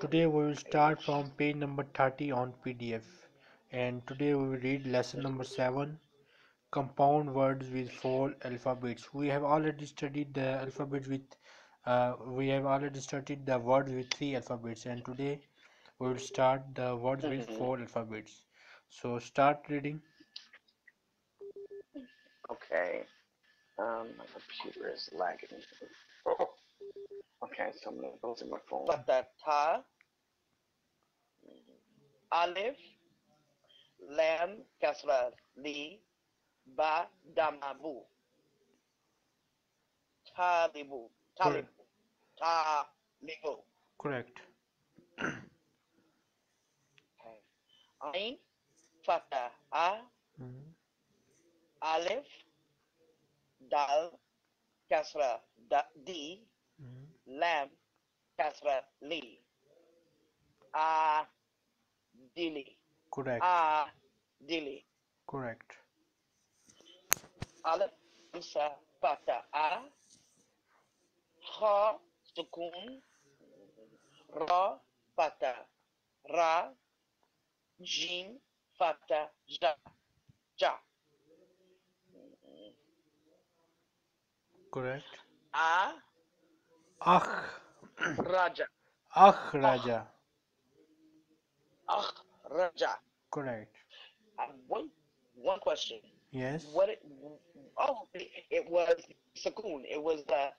Today we will start from page number 30 on PDF and today we will read lesson number 7 compound words with four alphabets. We have already studied the alphabet with uh, we have already studied the words with three alphabets and today we will start the words with Mhm. four alphabets. So start reading. Okay. Um, my computer is lagging. Okay, so I'm gonna go to my phone. Fatata, Alif, Lam, Kasra, Li, Ba, Damabu, Talibu, Talibu, Talibu. Correct. Okay. Ain, Fatah, A, Mhm. Alif, Dal, Kasra, da, D. Lam, Kasra, Li. A, Dili, Correct. A, Dili. Correct. Alif, Hamza, Fatah, A, Ha, Sukun, Ra, Fatah, Ra, Jim, Fatah, Ja, Ja. Correct. A, Akh. Raja, Akh Raja. Ah, Raja. Correct. Uh, one, one question. Yes. What? It, oh, it, it was Sukun. It was uh,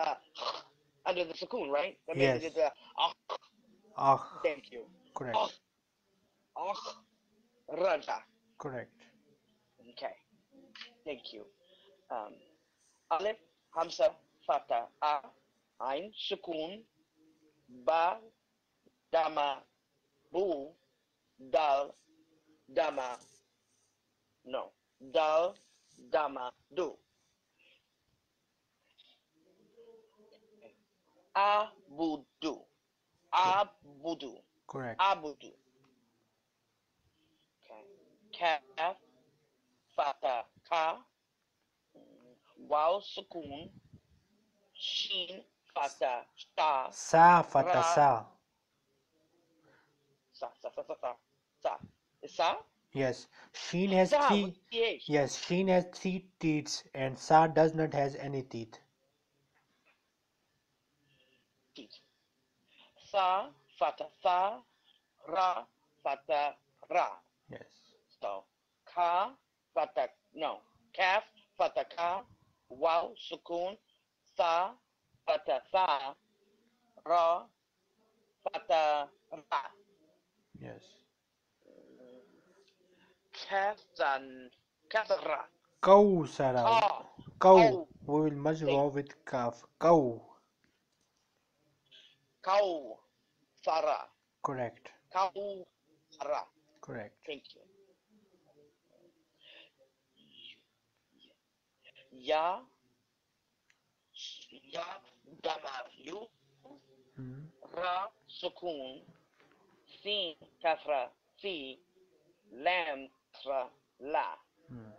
uh, under the Sukun, right? Mean, Yes. it, uh, ah, Akh. thank you. Correct. Ah, ah, Raja. Correct. Okay. Thank you. Um, Alif, Hamza, Fatah, A, Ain, Sukun, Ba, Dama, Bu, Dal, Dama, no, Dal, Dama, Du. Abudu, Abudu, Correct. Abudu. Okay. Kaf, Fatah, Ka, Waw, Sukun, Shin, Fatah, Sha, Sa Fatah Ra. Sa. Sa, Sa, Sa, Sa, Sa, Sa. Sa? Yes. Sheen has Sa three. TH. Yes, Sheen has three teeth and Sa does not has any teeth. teeth. Sa, Fatah, Sa, Ra, Fatah, Ra. Yes. So, Ka, Fatah, no, Kaf, Fatah, Ka, Waw, Sukun, Sa, Fatah, Sa, Ra, Fatah, Ra. Yes. Kafan, Kafra, Kawsara. Ka, Cow. Cow. We will merge Thing. with kaf. Cow. Kau, Fara, Correct. Kau, Fara. Correct. Thank you. Ya, Ya, You, Hmm. Ra, Sukun, Sin, Kasra, Si, Lam, Kasra, La. Hmm.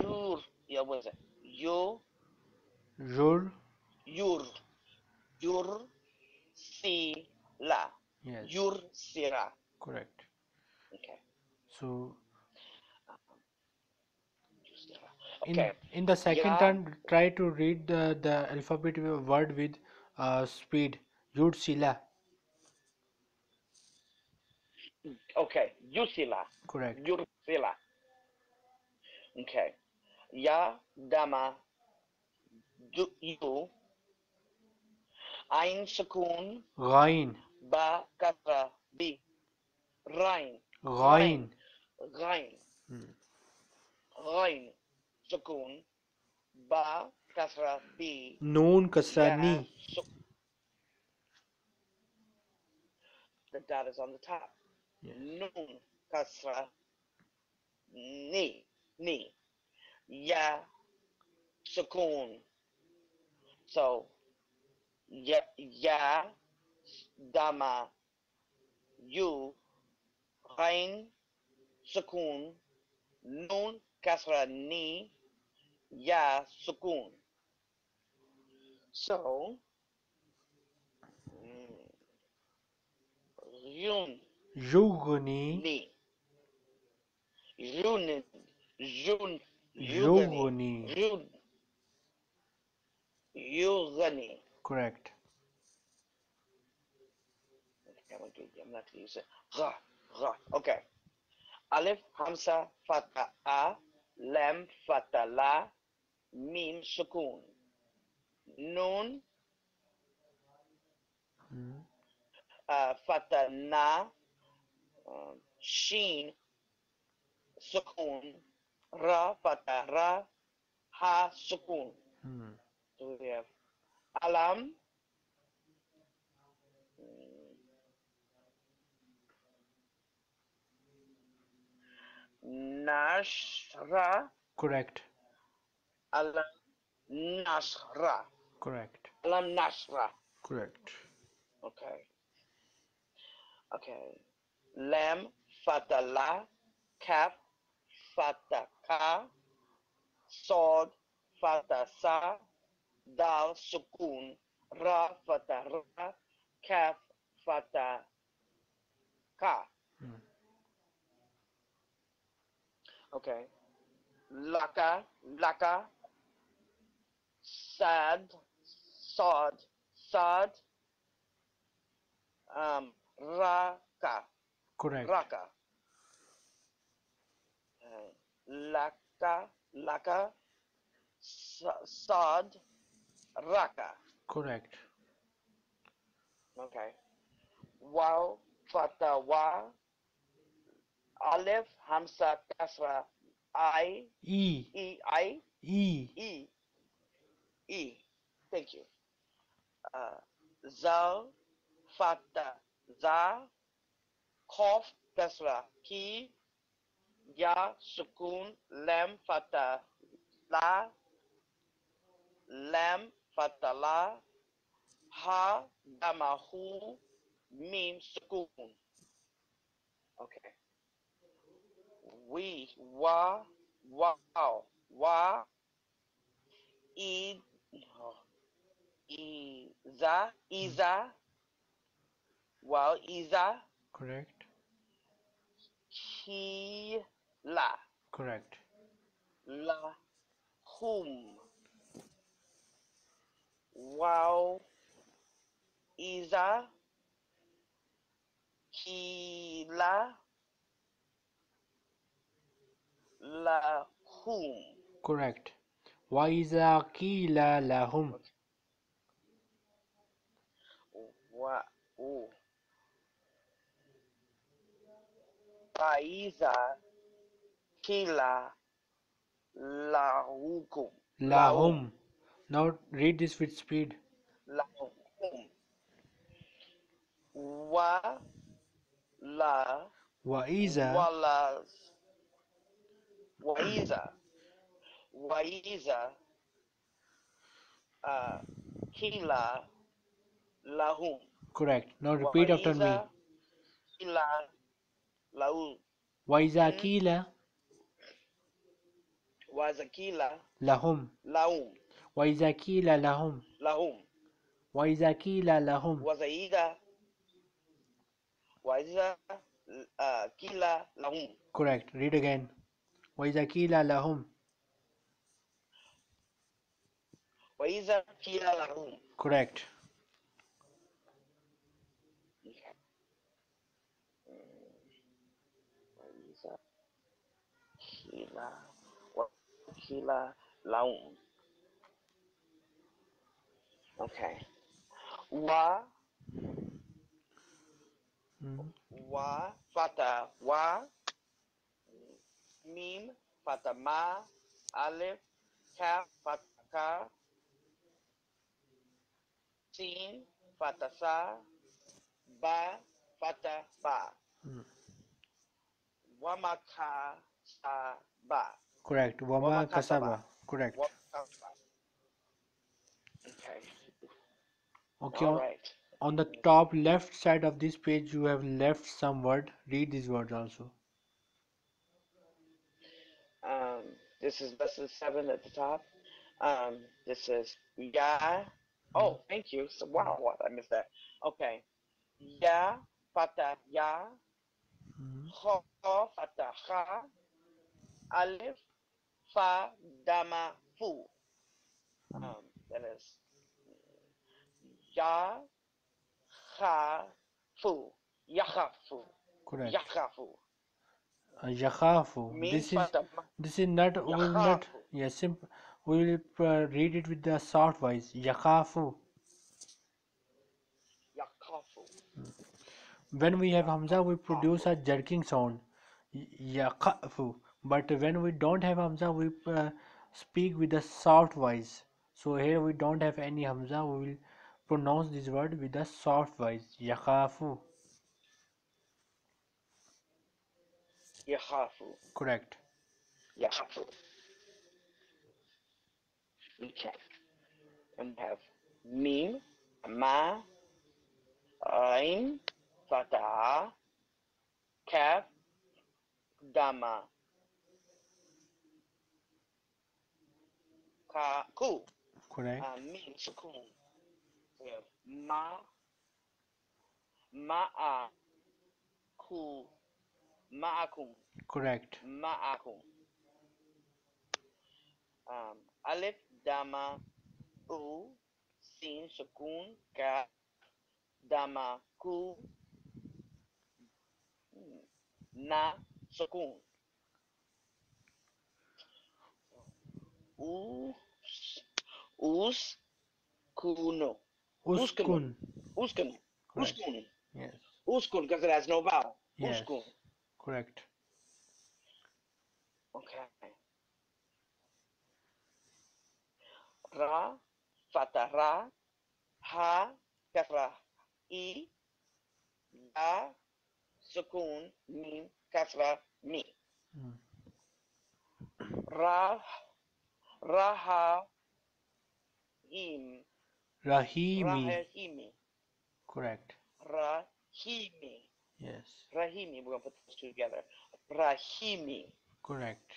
Yur, yeah, what is it? Yo, Jur. Yur, Yur, Si, La. Yes. Yur, Sira. Correct. Okay. So In in the second Ya. turn, try to read the the alphabet word with uh, speed. Yud Sila. Okay. Yusila. Correct. Yursila. Okay. Ya, Dama, du, You, Ain, Sukun, Ghain. Ba, Kasra, Bi, Rain, Ghain. Rain, Hmm. Sukun, Ba, Kasra, Bi, Noon Kasra Ni. The dot is on the top. Yes. Noon, Kasra, Ni, Ni, Ya, Sukun. So, Ya, Ya, Dama, You, Rain, Sukun, Noon, Kasra, Ni, ya sukun. So, mm, yun. Yuguni. Yun. Yun. Yuguni. Yuguni. Yugani. Correct. Okay. Alef Hamza, Fatah, A, Lam, Fatah, La, Mim, Sukun. Nun, Mm. uh, Fatha, Na, um, Sheen, Sukun, Ra, Fatha, Ra, Ha, Sukun. Mm. So we have Alam, mm, Nashra, Correct. Alam Nashra, Correct. Alam Nashra. Correct. Okay. Okay. Lam Fatala, Kaf Fataka, Sod Fatasa, Dal Sukun, Ra Fatara, Kaf Fataka. Mm. Okay. Laka, Laka, Sad, Sod, Sad, um, Raka, Correct. Raka. Uh, Laka, Laka, Sad, Raka. Correct. Okay. Waw, Fata, Wa, Aleph, Hamza, Kasra, I, E. E, I, E. E. E. Thank you. Uh, Zal, Fata, Za, Kof, Kasra, Ki, Ya, Sukun, Lam, Fata, La, Lam, Fata, La, Ha, Dama, Hu, Mim, Sukun. Okay. We, Wa, Wow, Wa, I, oh, Iza, Iza, Wow, Iza, Correct. Ki, La, Correct. La, Hum, Wow, Iza, Ki, La, La, Hum. Correct. وَإِذَا قِيلَ لَهُمْ Wa, ooh. Faiza, Kila, Lahukum. لَهُمْ Now read this with speed. Lahum. Wa, La, وَإِذَا Wala, Waiza, waiza uh, kila lahum. Correct. Now repeat after me. Kila lahum. Waiza hmm? kila. Waiza kila lahum. Lahum. Waiza kila lahum. Lahum. Waiza kila lahum. Waiza Waiza uh, kila lahum. Correct. Read again. Waiza kila lahum. Waiza, Kila, Lahum. Correct. Kila, Kila, Lahum. Okay. Wa, Mm. wa, fata, wa, mim, fata, ma, alif, kaf, fata, ka, Sin, fata Sa, Ba, fata Ba. Hmm. Wamaka Sa Ba. Correct. Wama, Wama Kasaba. Correct. Okay. Okay. All right. On the top left side of this page, you have left some word. Read these words also. Um, this is lesson seven at the top. Um, this is ya. Oh, thank you. So wow, what I missed that. Okay. Ya fatah ya, Mhm. kha fatah kha, alif fa dama fu. Mm. Um, that is ya kha fu yakhafu Correct. yakhafu Uh, yakhafu. This is this is not will not yes simple we will uh, read it with the soft voice yakhafu. yakhafu When we have hamza we produce a jerking sound y- yakhafu. But when we don't have hamza we uh, speak with a soft voice. So here we don't have any hamza we will pronounce this word with a soft voice yakhafu. yakhafu Correct. Yakhafu okay and we have mim ma ain fatah kaf dama ka ku. Correct. uh, mim sukun we have ma ma'a ku. Ma'akum Correct. ma'akum um, alif dama u sin sukun ka dama ku na sukun u us kuno Uskun. uskunu Correct. uskunu Yes. uskun because it has no vowel Yes. uskun Correct. okay ra fatah ra ha kasra i ya sukun mim kasra mi. Ra raha im. Rahimi. rahimi Correct. rahimi Yes. rahimi we're gonna put those two together. Rahimi Correct.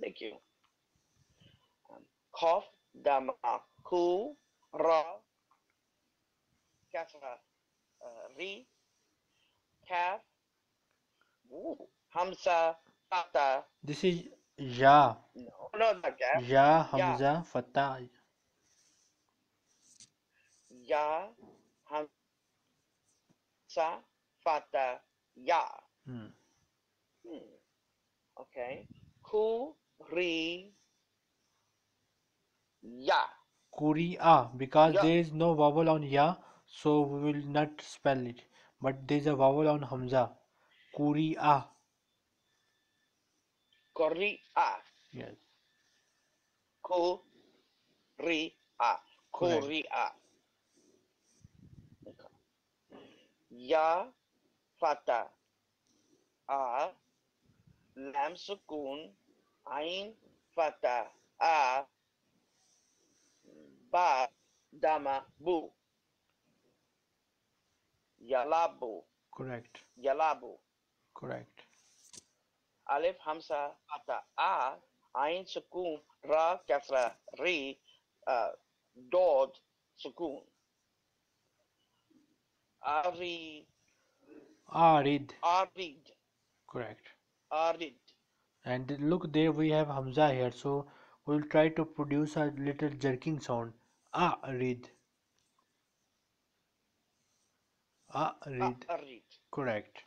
thank you. Um, Qaf ra kasra uh, ri kaf ooh, hamza fata This is Ya. no no not kaf Ya ya Hamza Fatah. ya hamza fata ya Hmm. hmm. okay ku ri ya Kuri'a because ya there is no vowel on Ya, so we will not spell it. But there is a vowel on Hamza. Kuri'a. korea Yes. korea korea ya fata a lam sukun ain fata a ba dama bu yalabu Correct. yalabu Correct. alif hamza fata a ain sukun ra kasra ri uh, dod sukun ari Arid. arid Correct. arid And look there we have Hamza here, so we will try to produce a little jerking sound. Arid. Arid. arid Correct.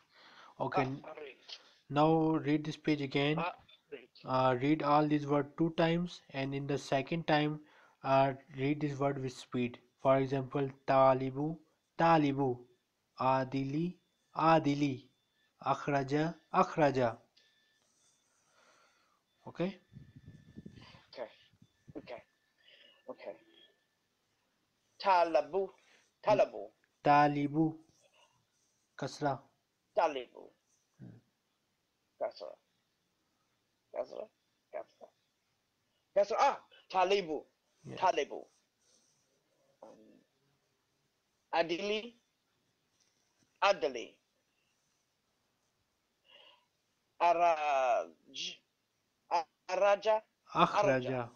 Okay. n- arid Now read this page again. arid Uh, read all these words two times, and in the second time, uh, read this word with speed. For example, talibu, talibu, adili, adili, akhraja, akhraja. Okay? okay talabu talabu Talibu, kasra. talibu. Kasra. Kasra. Kasra. Kasra. Ah talibu. Yes. talibu. Um, adili. Adli araj. Araja. Akhraja.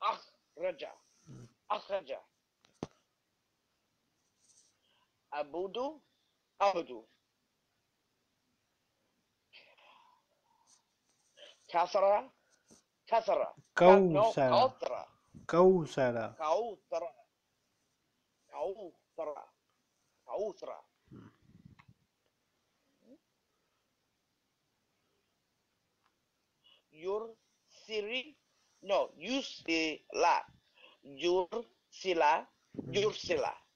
akhraja Akhraja Abudu. Abudu. Kasara. Kasara. Kausara. Kausara. Kautra. Kautra. Kautra. Your Siri. No, Yusila. Your Sila. Your Sila.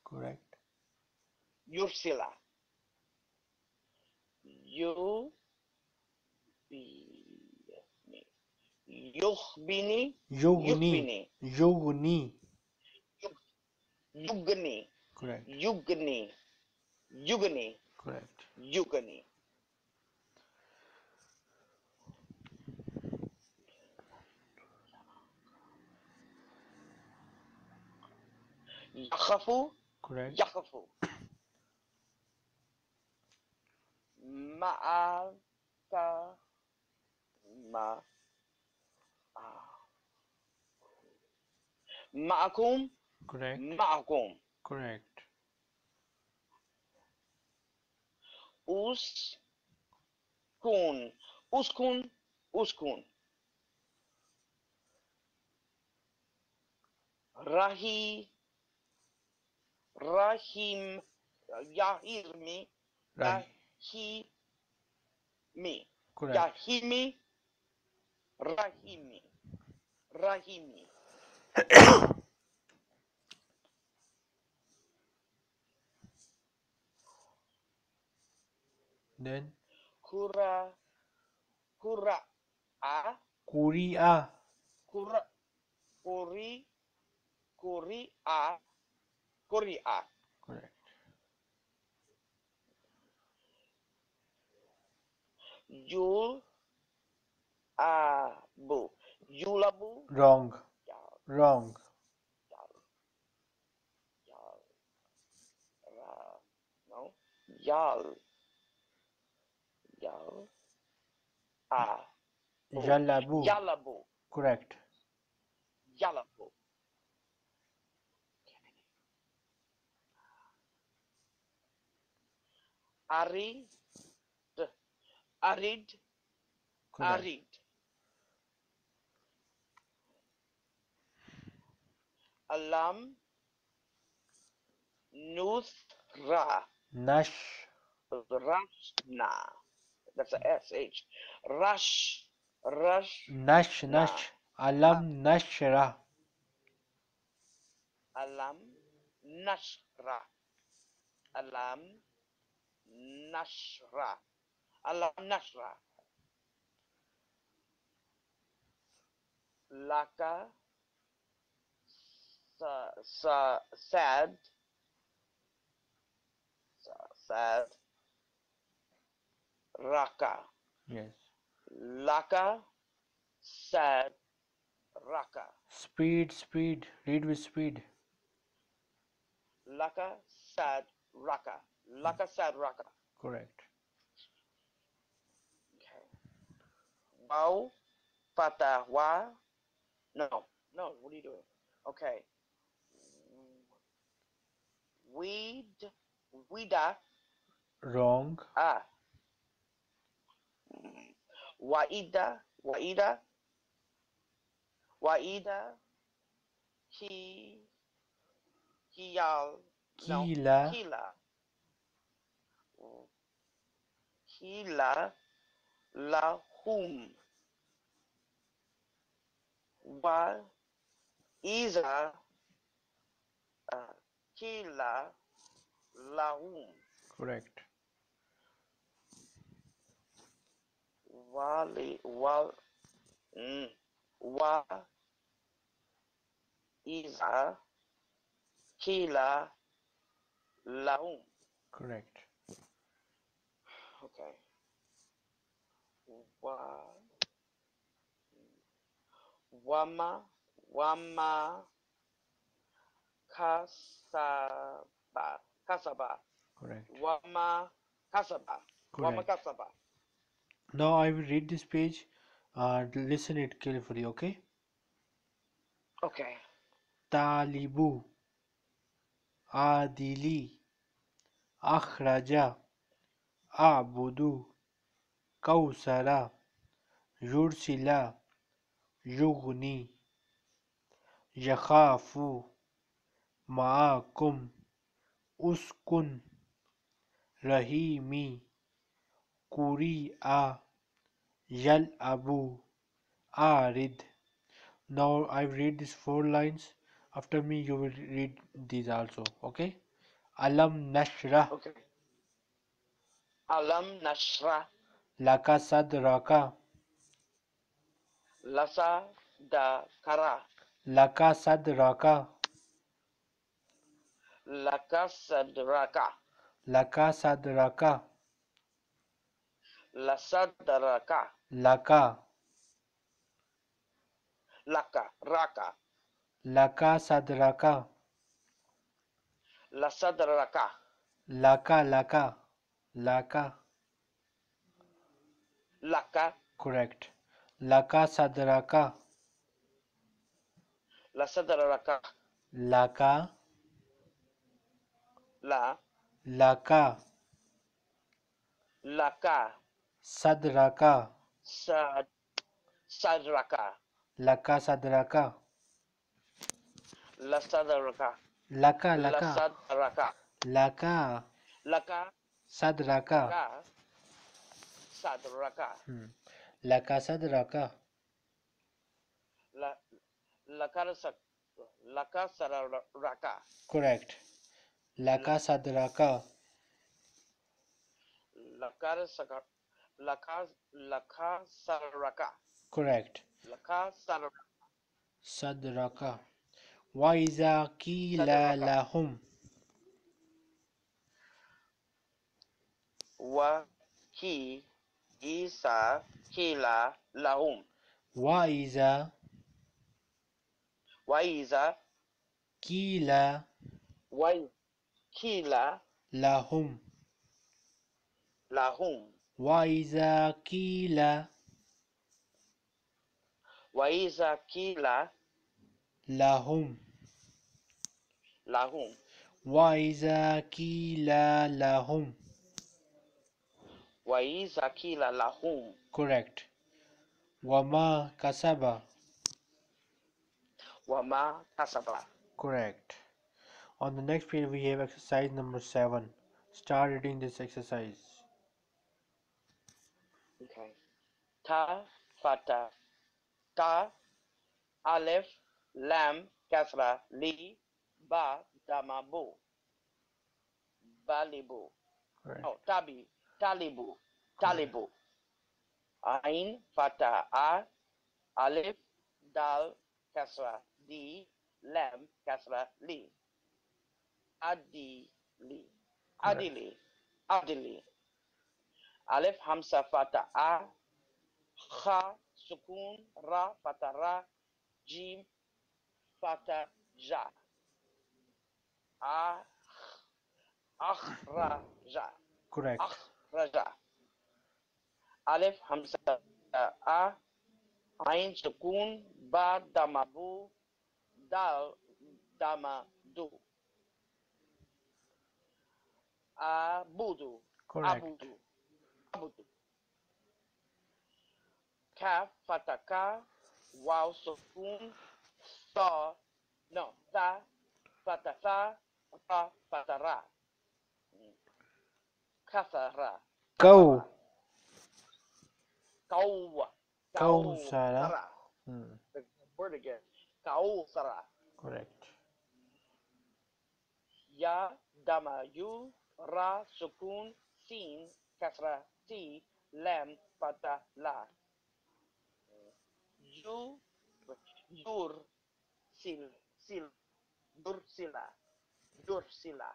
Correct. Yursila. You Yuhbini Yoguni. Yuhbini Yoguni. Yugani Correct. Yugani Yugani Correct. Yugani Yakhafu Correct. Yakhafu Ma'aka Ma ah. Ma'akum Correct. Ma'akum Correct. Uskun Uskun Uskun Rahi Rahim Yahirmi Right. Yahimi Correct. Yahimi Rahimi Rahimi Then Kura Kura A Korea. Kura Kuri Kuri A Korea Correct. Yul Abu Yulabu Wrong. Yal Wrong. Yal Yal Ra. No. Yal Yal A. Yalabu. Yalabu Correct. Yalabu Arid Arid Correct. Arid Alam Nusra Nash. Rashna. That's a SH. Rush. Rush. Nash. Nash. Alam Nashra. Alam Nashra. Alam Nashra. Alam Nashra. Laka. Sa, sa, sad. Sa, sad. Raka. Yes. Laka. Sad. Raka. Speed. Speed. Read with speed. Laka Sad Raka. Laka Sad Raka. Correct. Okay. Wow Fatah Wa. No, no, what are you doing? Okay. Weed Weeda Wrong. Ah. Waida Waida Waida He Hiyal no Kila. Hila lahum. Wa iza uh, Hila lahum. Correct. Wali wal mm, wa iza Hila lahum. Correct. Okay. Wa Wama Wama Kasaba Kasaba. Correct. Wama Kasaba. Correct. Wama Kasaba. Now I will read this page. Uh, listen it carefully, okay? Okay. Talibu Adili Akhraja أعبد كوثر يرسل يغني يخاف معكم أسكن رحيمي قريء يلعب أرد now I read these four lines after me you will read these also okay Alam nashrah Okay. Alam nashra. Laka sadraka lasa da kara. Laka sadraka laka sadraka laka sadraka lasadraka laka laka raka. Laka sadraka lasadraka laka laka laka. Laka. Correct. Laka sadraka lasadraka laka. La. Laka. Laka. Sadraka sad. Sadraka laka sadraka lasadraka laka سد راکا. سد راکا. لکا سد راکا. لکا سد راکا. کوریکٹ لکا سد راکا. لکا سد راکا. کوریکٹ لکا سد راکا. سد راکا. وائزا کی لہم لہم وكي إيسا كلا لهم وإذا وإذا كلا وكلا لهم لهم وإذا كلا وإذا كلا لهم لهم وإذا كلا لهم wa iza kila lahum correct وما كسب wa ma kasaba correct on the next page we have exercise number 7 start reading this exercise okay ta fata ta alif lam kasra li ba damabu balibu correct oh tabi talibu. Talibu. Ain fata a alif dal kasra di lam kasra li. Adili. Adili. Adili. Alif hamsa fata a. Kha sukun ra fata ra. Jim fata ja. A akhraja correct akhraja alif hamza a ain sukun ba damabu dal damadu abudu correct. Abudu abudu kaf fataka waw sukun sa no ta fatasa ra fatara kasara go Kawa. Kausara. hmm. The word again. Kausara. correct Ya, dama, yu, ra, sukun, sin, kasra, ti, lam, fata, la. Yu, yur, sil, sil, dur, sila. Dur, sila.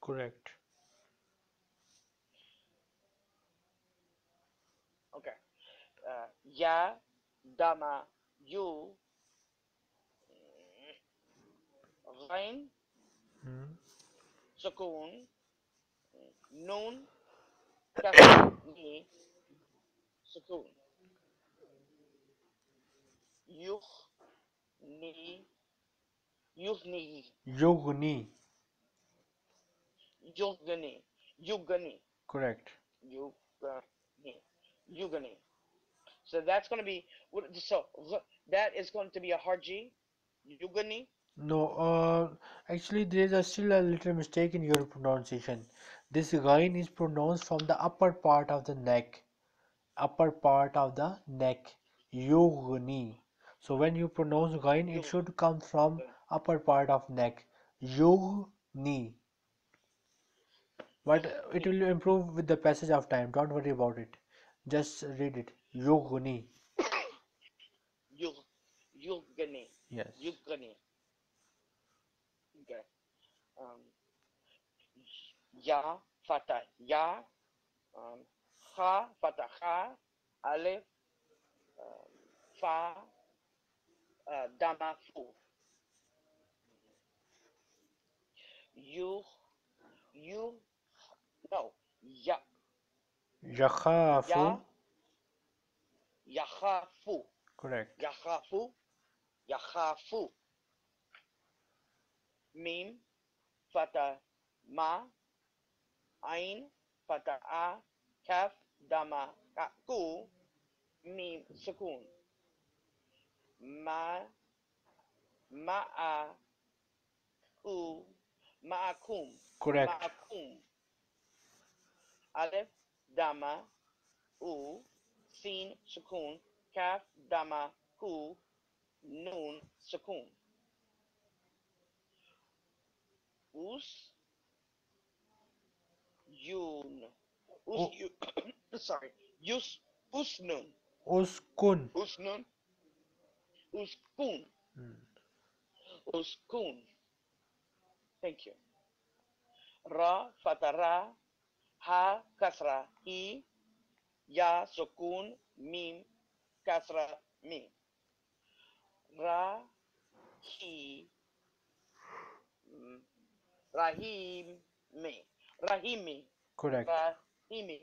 correct Okay. Uh, ya, dama, yu, ghain, hmm. sukun, nun, kasra, ni, sukun. Yuh, ni, yuhni, yugni Yugani. Yugani. Correct. Yugani. Yugani. So that's going to be so that is going to be a hard G. Yugani. No, uh, actually there is a still a little mistake in your pronunciation. This ghain is pronounced from the upper part of the neck, upper part of the neck, yugni. So when you pronounce ghain, it should come from upper part of neck, yugni. But it will improve with the passage of time. Don't worry about it. Just read it. Yugni. Yug, yugni. Yes. Yugni. Okay. Um, ya fatah ya. Um, ha fatah ha. Alif. Um, fa. Uh, dama fu. You. You. No. Ya. Yakhafu. Ya. Yakhafu. Correct. Yakhafu. Yakhafu. Mim. Fata ma. Ain. Fata a. Kaf. Dama. Ka. Ku. Mim. Sukun. Ma. Ma'a. Ku. Ma'akum. Correct. Ma'akum. Alif. Dama. U. Sin. Sukun. Kaf. Dama. Ku. Nun. Sukun. Us. Yun. Us. Oh. yu- sorry. Us. Usnun. Uskun. Usnun. Uskun. Hmm. Uskun. Thank you. Ra, fatara, ha, kasra, hi, ya, sukun, mim, kasra, mim. Ra, hi, rahim, me, rahimi, Correct. rahimi.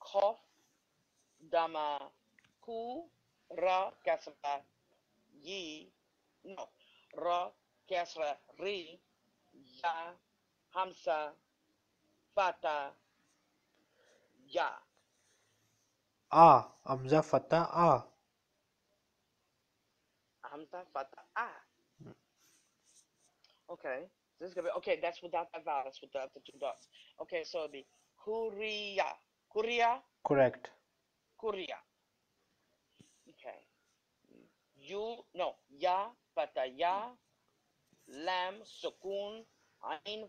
Kof, dama, ku, ra, kasra, yi, no, ra, kasra, ri, ya, hamsa, fata, ya. A. Hamza Fatah A. Hamza, fata, ah. Okay, this is gonna be okay. That's without the vowel. That's without the two dots. Okay, so be Kuriya, Kuriya, Correct. Kuriya. Okay. You no ya fata ya, lam sukun, ain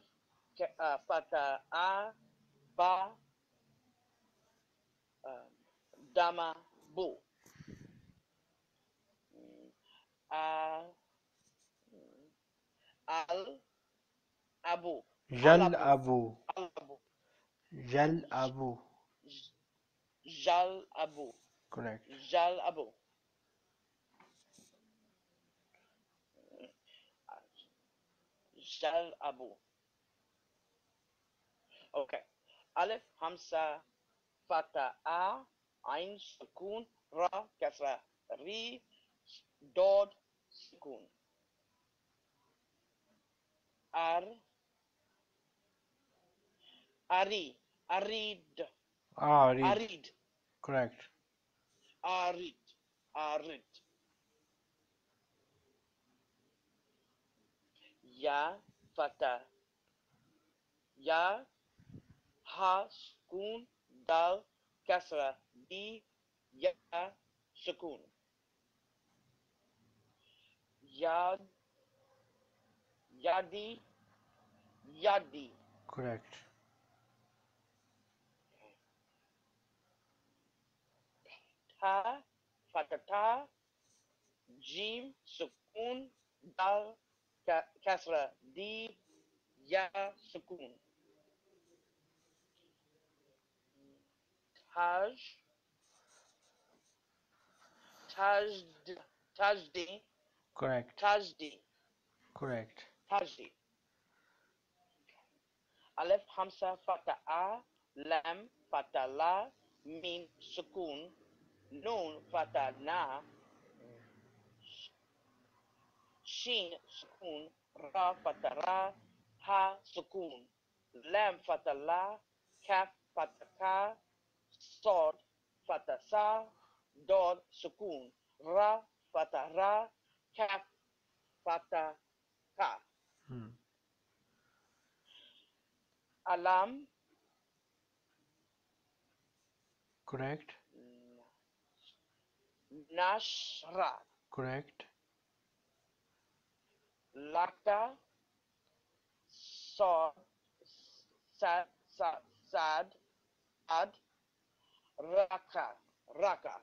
uh, fata a, ba, uh, dama Bo. Al, abu, Jal Al Abu. al abu, Jal Abu. Jal abu. Correct. Jal Abu. Jal Abu. Okay. Alif, Hamza, Fata, A, Ain, Sukun, Ra, Kasra, Ri, Dod, Sukun. Ar, Ari, Arid, Ah, read. Arid, Correct. Arid, Arid. Ya, Fata. Ya, Ha, Sukun, Dal, Kasra, Di, Ya, Sukun. Yad, Yadi, Yadi. Correct. Ta, Fatata, Jim, Sukun, Dal, Ka- Kasra, Di, Ya, Sukun. Taj, Tajd, Tajdi, Correct. Tajdi, Correct. Tajdi. Aleph, Hamza, Fata, A, Lam, Fata, La, Mim, Sukun, Nun, Fata, Na, Shin, Sukun, Ra, Fata, Ra, ha sukun, lam fatha la, kaf fatha ka, sod fatha sa, dod sukun, ra fatha ra, kaf fatha ka. Hmm. Alam, Correct. nashra, Correct. laka, sod, sad, sad, sad, ad, raka, raka.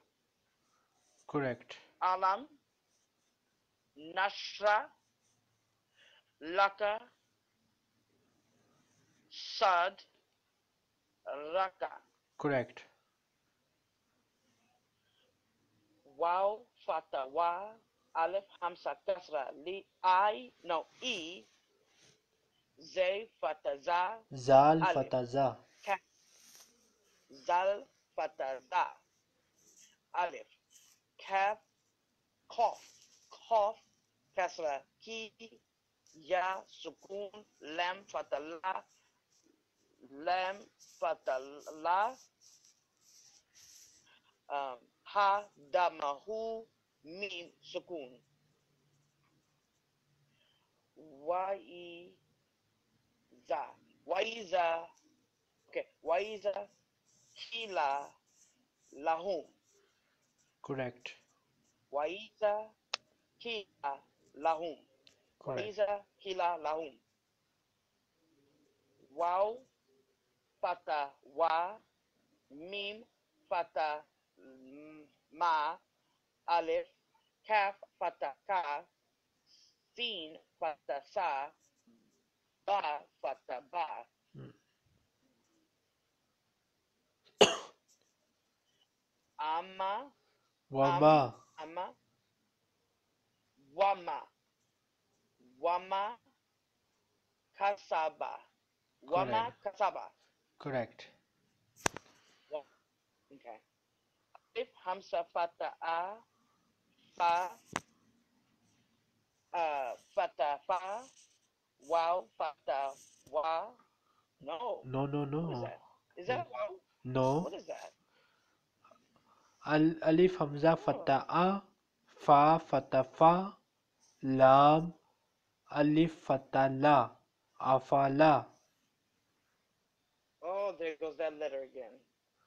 Correct. alam, nashra, laka, sad, raka, Correct. waw, fata, wa, alif, hamsa, kasra, li, I, no, e, zay, fata, za, Zal Alif. fataza. ka, zal, fata, za, alif, kaf, kof, kof, kasra, ki, ya, sukun, lam, fata, la, lam, fata, la, um, ha, dama, hu, mim, sukun. Waiza, waiza, okay, waiza, hila, lahum, Correct. waiza, kila lahum, Correct. waiza, hila, lahum. Waw, fata, wa, mim, fata, ma, alif, kaf, fata, ka, sin, fata, sa, ba, fata, ba. Ama, Wama. ama, wama, wama, kasaba, wama, kasaba. Correct. Okay. Alif hamsa fata a fa uh fata fa wow fata wa no No, no, what is no. that is that wow No. what is that Al alif hamza fata a. Fa fata fa. Lam. Alif fata la. Afala. oh there goes that letter again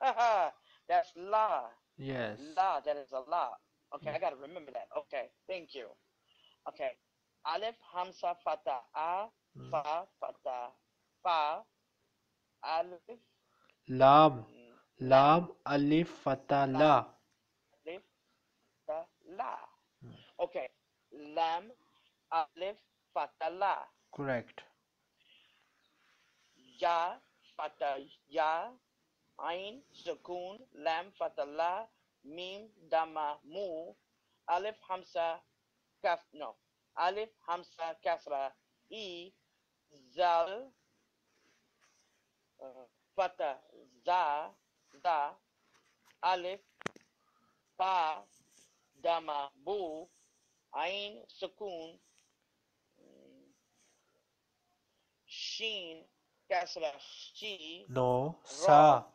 haha that's la Yes. la that is a la okay I gotta remember that okay thank you okay Alif hamsa fata a Hmm. fa fata fa alif Lam. Mm, Lam. Alif fata la. alif ta la. Hmm. Okay. Lam alif fata la. Correct. Ya fata ya. Ain sukun lam fata la. Mim dama mu. Alif hamsa kaf no. Alif hamsa kasra i zal uh, fata za alif ba dama bu ain sukun shin kasra shi No. Sa.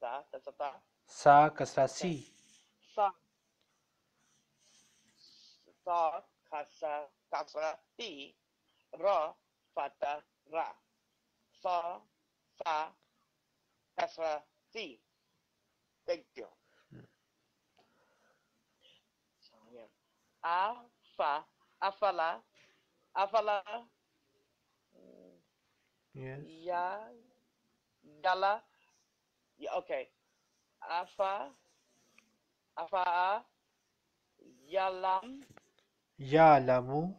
ta ta ta ta Sa kasra si. sa sa kasra kasra ti ra fata ra sa sa kasra ti thank you yeah afa afala afala mm, Yes. Ya, Yala, yeah, okay. Afa, Afa, Yalam, Ya'lamu.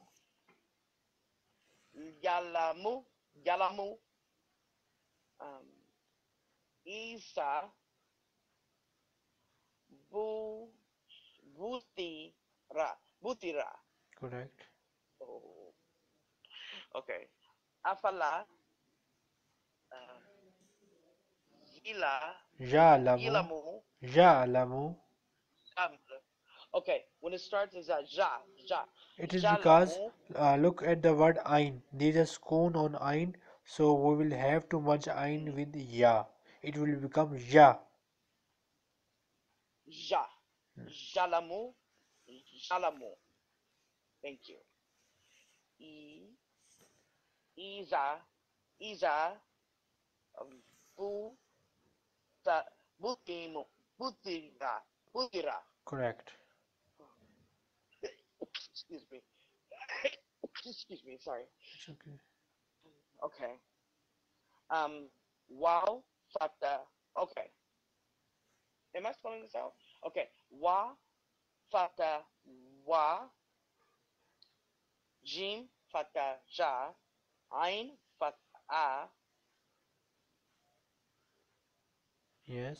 Yalamu, Yalamu, um, Isa, Bu, Butira, Butira. Correct. Oh. Okay. Afala, uh, Yila, Ya'lamu. Yilamu, Ya'lamu. Okay, when it starts is a ja, ja. It is because uh, look at the word ain. There is a skoon on ain, so we will have to merge ain with ya. It will become ya. ja. Jalamu, jalamu. Thank you. E, Iza, Iza, um, Bu, Ta, Butimu, Butira, Butira. Correct. Excuse me. Excuse me, sorry. It's okay. Okay. Um, wow, fata. Uh, okay. Am I spelling this out? Okay. Wa, fata, wa. Jim, fata, ja. Ain, fata. Yes.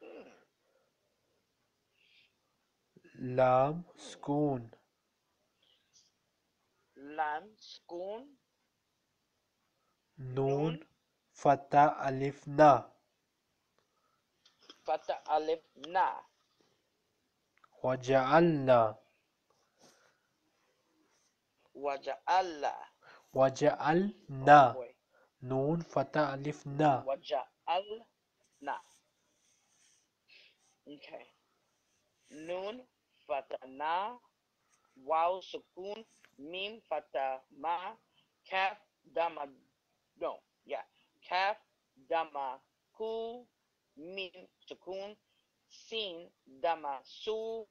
Hmm. Lam skoon. Lam, skoon. Noon fata alif na. Fata, alif, na. Waja'alna. Waja'alla. Waja'alna. Oh. Noon fata alif na. Waja'alna. Okay. Nun, fata, na. Waw, sukun. Mim, fata, ma. Kaf, dama. No, yeah. Kaf, dama, ku. Mim, sukun. Sin, dama, su.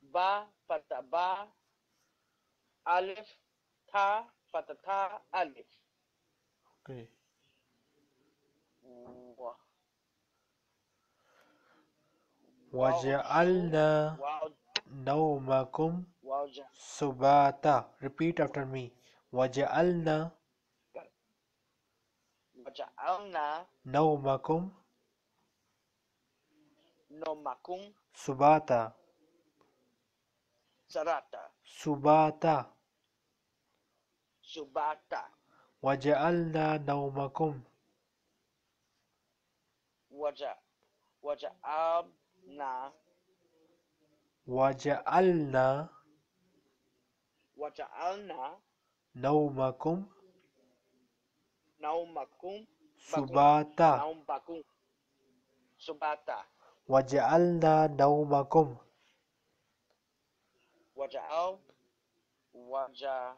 Ba, fata, ba. Alif, ta, fata, ta, alif. Okay. Wow, wow, ja- subata. Repeat after me. Waja'alna وجعلنا نومكم نومكم سباتا. سراتا سباتا. سباتا. وجعلنا نومكم. وجع وجعلنا وجعلنا وجعلنا نومكم. نومكم سباتا نومكم سباتا وجعلنا نومكم وجعل وجعلنا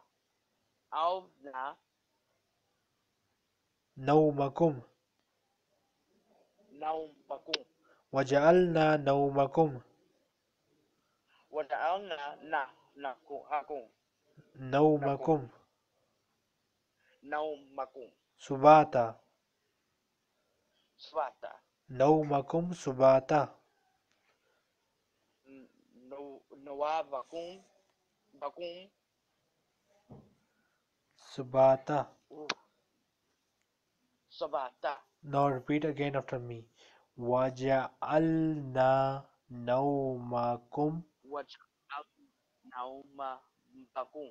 نومكم نومكم وجعلنا نومكم وجعلنا نومكم نومكم نومكم naumakum subata. subata Nawmakum subata. no nawabakum bakum Subata. sabata Now repeat again after me. Waja'alna nawmakum waj'al nauma bakum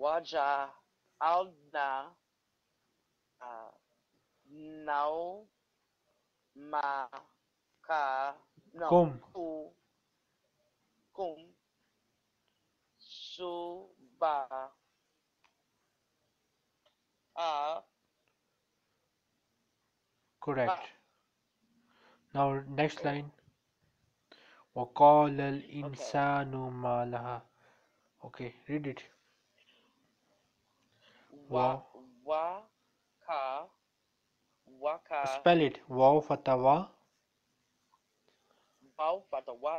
waja alna uh, now ma ka no Kum. ku kum suba a Correct. Now next line. وقال الإنسان ما لها. Okay, read it. wa wa ka wa ka Spell it. Waw fatawa. Waw fatawa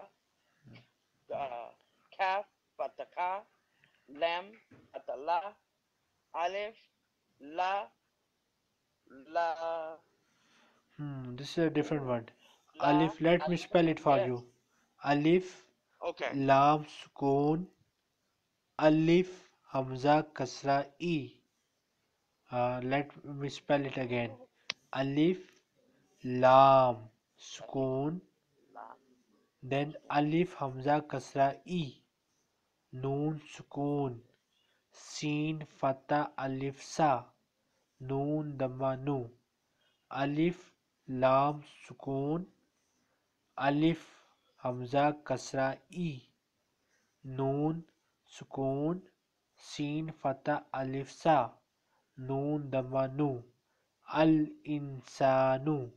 uh, kaf fataka lam fatala alif la La. Hmm, this is a different word. La. Alif, let me spell it for Yes. you. Alif, Okay. lam, sukoon, alif, hamza, kasra, e. Uh, let me spell it again. Alif, lam, sukoon, La. then alif, hamza, kasra, e. Noon, sukoon, seen, fatha, alif, sa. Noon, dhamma, nu. Alif, lam, sukoon, alif, hamza, kasra, e. Noon, sukoon, seen, fatha, alif, sa. Noon, dhamma, nu. Al insanu.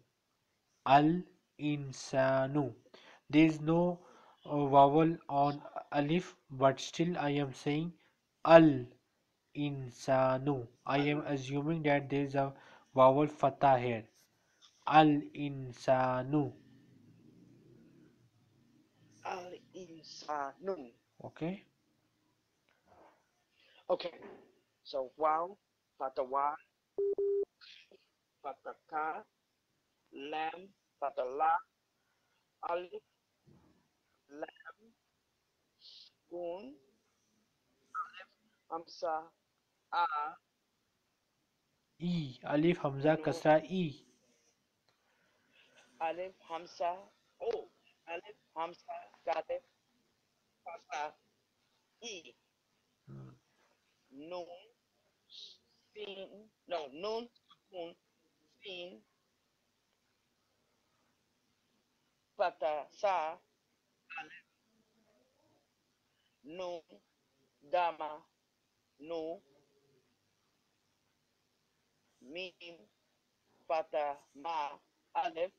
Al insanu. There is no uh, vowel on alif, but still I am saying al insanu. I am assuming that there is a vowel fatha here. Al insanu. al insanu Okay. Okay. So wow, fatawa, fataka, lam, fatala, alif, lam, skoon, alif, hamsa, a, E. Alif hamza No. kasra E. alif, hamsa, oh, alif, hamsa, katif, fasa, e, Hmm. noon, sin, no, Nun, skoon, sin, fata, sa, alif, noon, dama, no, mim, fata, ma, alif,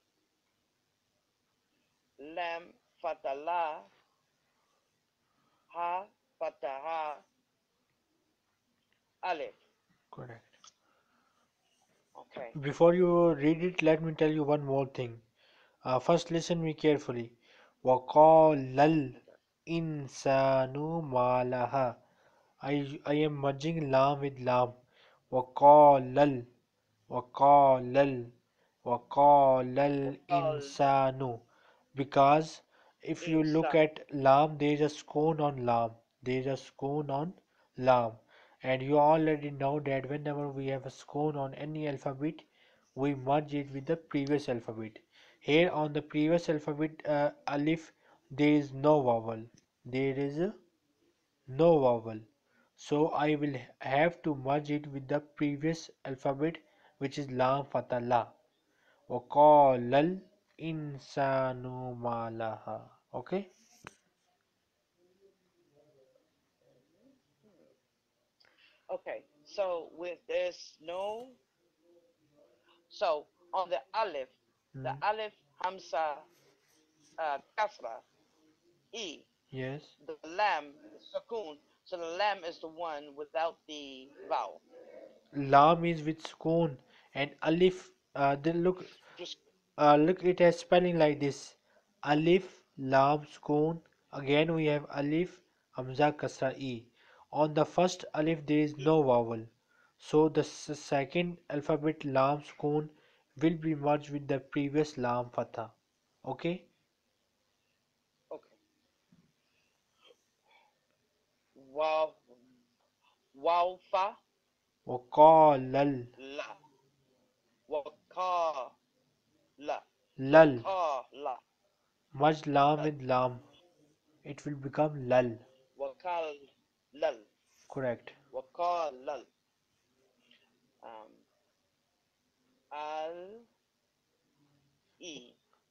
lam, fata, la, ha, fata, ha, alif. Correct. Okay. Before you read it, let me tell you one more thing. Uh, first, listen me carefully. وَقَالَ الْإِنسَانُ مَا لَهَا I, I am merging lam with lam. وَقَالَ وَقَالَ وَقَالَ الْإِنسَانُ Because if you look at lam, there is a sukoon on lam. There is a sukoon on lam. And you already know that whenever we have a sukoon on any alphabet, we merge it with the previous alphabet. Here on the previous alphabet, uh, alif, there is no vowel. There is a no vowel. So I will have to merge it with the previous alphabet, which is lam fatha la. وَقَالَ الْإِنسَانُ مَا لَهَا Okay? Okay, so with this no, so on the alif, the Hmm. alif hamza uh, kasra e, Yes. the lam sukoon. So the lam is the one without the vowel. Lam is with sukoon and alif. Uh, then look, Just uh, look it as spelling like this. Alif, lam, sukoon. Again we have alif, hamza, kasra, e. On the first alif there is no vowel. So the s- second alphabet lam, sukoon will be merged with the previous lam, fatha. Okay? okay. Waw, waw fa وقال la, waka la, lal ka la, merge lam with lam. It will become lal. wakal لل۔ کریکٹ وقال لل ال ای۔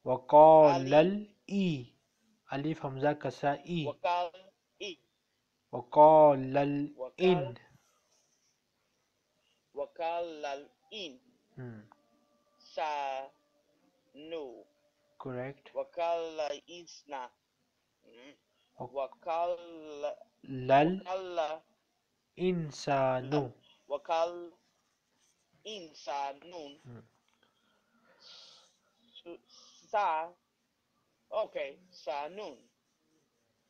وقال لل ای۔ الف حمزہ کسا ای۔ وقال ای۔ وقال لل ان وقال لل ان سا نو۔ کریکٹ وقال لل اسنا وقال لل Wakal la isna. Mm. Wak- Wakal lal wakal insanu wakal insanun. Hmm. Su- Sa. Okay. Sanun.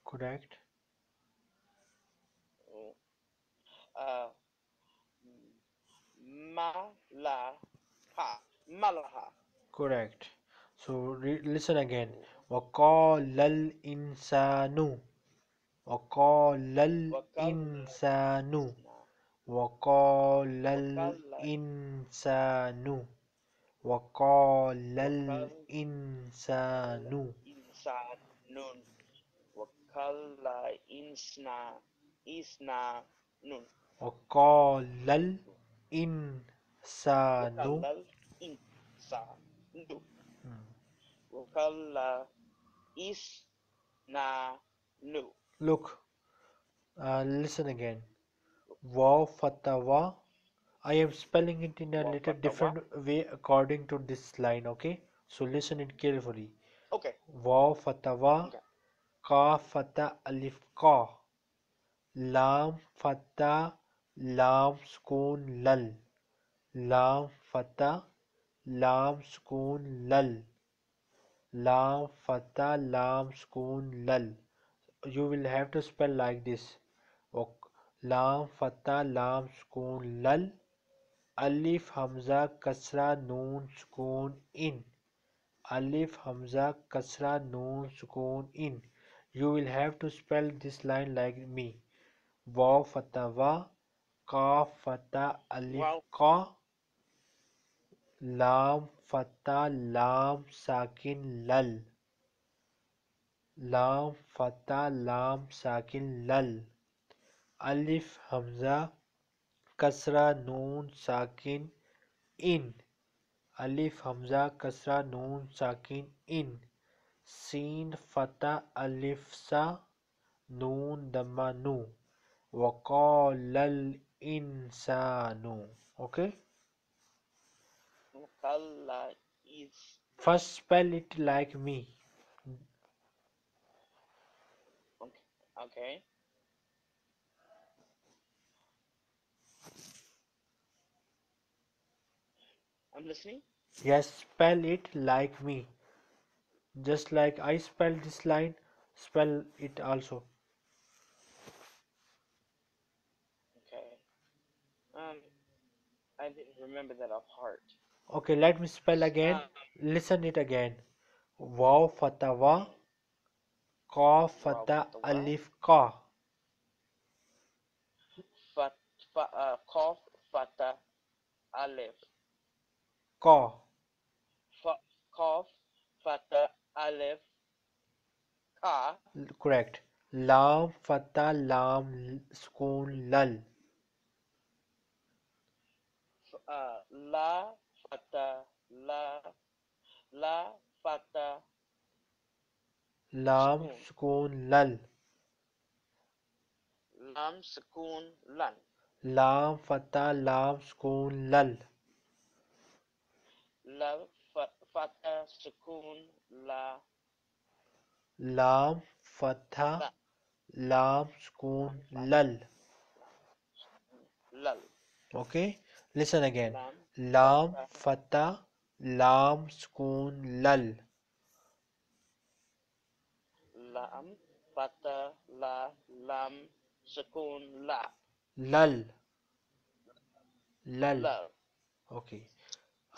correct Uh, ma la ha. Malaha. Correct. So re listen again. وقال الإنسان وقال نعم. الإنسان وقال الإنسان وقال الإنسان وقال الإنسان. وقال الإنسان وقال إسنا نو Wakalla isna nu. Look, uh, listen again. Waw fatawa. I am spelling it in a Waw little fatawa. different way according to this line, okay? So listen it carefully. Okay. Waw fatawa. Okay. Ka fata alif ka. Lam fata lam sukun lal. Lam fata lam sukun lal. Lam fata lam sukun lal. You will have to spell like this. Ok- Lam fata lam sukun lal. Alif hamza kasra noon sukun in. Alif hamza kasra noon sukun in. You will have to spell this line like me. Waw fata wa. Ka fata alif Waw. ka. Lam fata lam لام فتح لام ساکن لل۔ الف حمزہ کسرہ نون ساکن ان۔ الف حمزہ کسرہ نون ساکن ان۔ سین فتح الف سا نون دما نو۔ وقال الانسان اوکے؟ first spell it like me Okay. I'm listening. Yes, spell it like me. Just like I spell this line, spell it also. Okay. Um, I didn't remember that off heart. Okay, let me spell again. Um, Listen it again. Waw fata wa. Ka fata fata wa. alif ka. fat, fa, uh, Qaf, Fata, Alif. Ka. Fa, Qaf, Fata, Alif, Ka. L- Correct. Lam fata lam l- sukun lal. f- Uh, La, Fata, La, La, Fata, Lam Sukun. sukun lal. Lam, Sukun, Lan. Lam fata lam sukun lal. La, fa, Fata, Sukun, La, Lam fatha La. lam sukun lal. Lal. Okay, listen again. Lam, Lam fatha lam sukun lal. Lam, Fata, La, Lam, Sukun, La. Lal. Lal. Lal. Okay.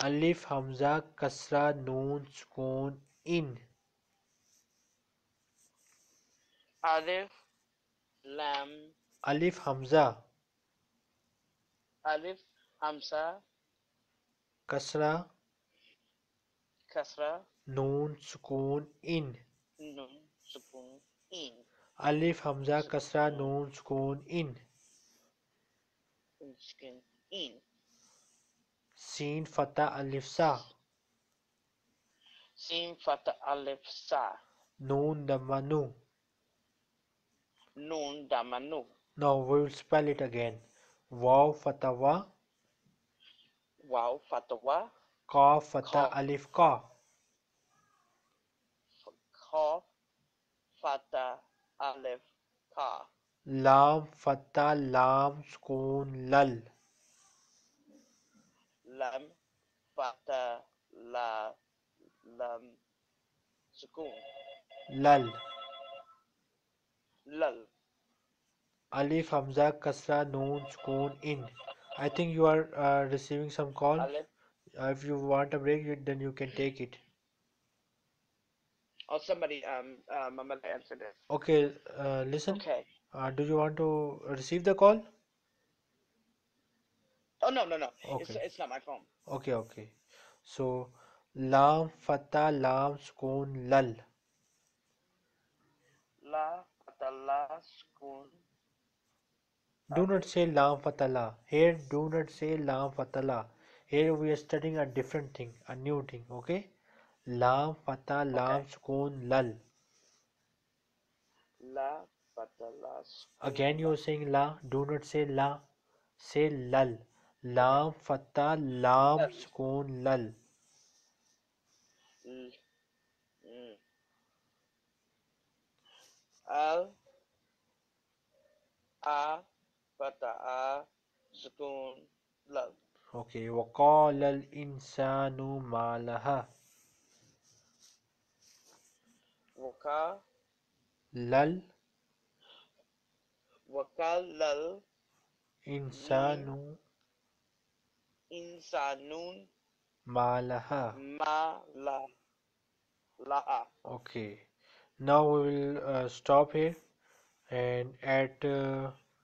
Alif hamza kasra noon sukun in. Alif, Lam, Alif hamza Alif, Hamza, kasra Kasra, noon sukun in. Nun, Sukun, In. Alif hamza kasra noon sukun in. Skin, In. Sin fatha alif sa. Sin, Fata, Alif, Sa. Noon damma nu. Nun, Damanu. Now we will spell it again. Waw fatha wa. Wow, Fatawa, Ka fatha Ka. alif ka. Kaf, Fata, Alif, Ka. Lam fatha lam sukun lal. Lam, Fata, La, Lam, Sukun. Lal. Lal. Alif hamza kasra noon sukun in. I think you are uh, receiving some call. Alif, Uh, if you want a break, then you can take it. Oh, somebody, um, uh, Muhammad answered it. Okay, uh, listen. Okay. Uh, do you want to receive the call? Oh no, no, no. It's Okay. it's not my phone. Okay, okay. So, lam fatha lam sukoon lal. La patala school. Do not say lam fatha la. Here, do not say lam fatha la. Here we are studying a different thing, a new thing. Okay? لام فتح لام سکون لل لا فتح لا اگین یو سنگ لا ڈو نٹ سے لا سے لل لام فتح لام سکون لل ال آ فتح آ سکون لل اوکے وقال الانسان ما لها vocal. Lal. Vocal lal. Insanun insanun. Malaha. Malaha. Okay. Now we will uh, stop here and at uh,